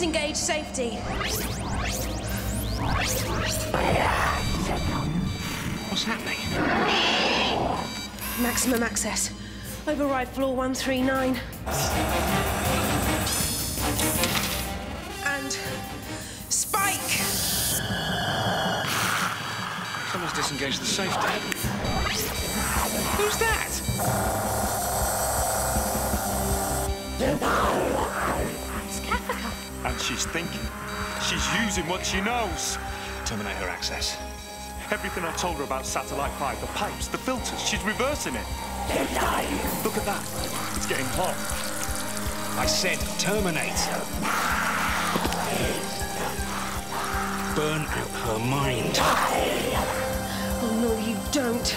disengage safety. What's happening? Maximum access. Override floor 139. And spike! Someone's disengaged the safety. Who's that? She's thinking. She's using what she knows. Terminate her access. Everything I told her about Satellite 5, the pipes, the filters, she's reversing it. Look at that. It's getting hot. I said terminate. Burn out her mind. Oh, no, you don't.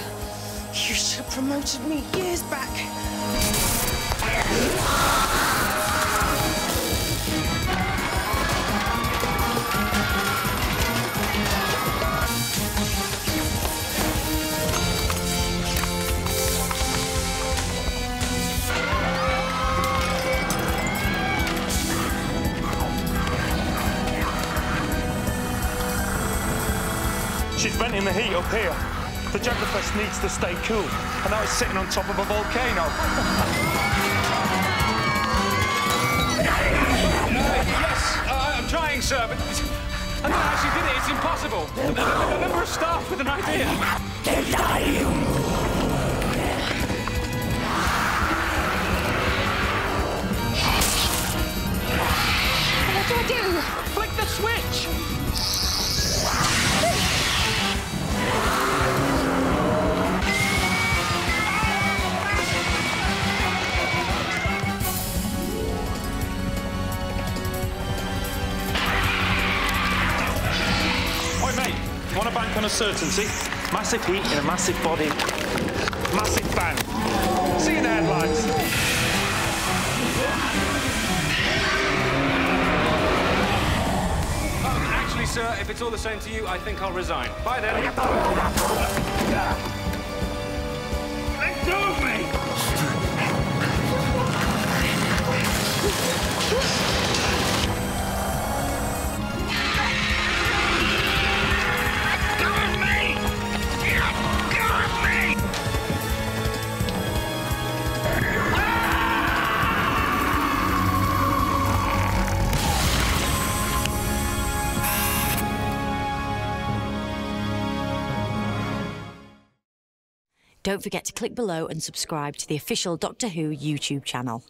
You should have promoted me years back. She's venting the heat up here. The Jagrafess needs to stay cool, and now it's sitting on top of a volcano. Yes, uh, I'm trying, sir, but I don't know how she did it. It's impossible. A member of staff with an idea. On certainty? Massive heat in a massive body. Massive bang. See you in the actually, sir, if it's all the same to you, I think I'll resign. Bye then. Don't forget to click below and subscribe to the official Doctor Who YouTube channel.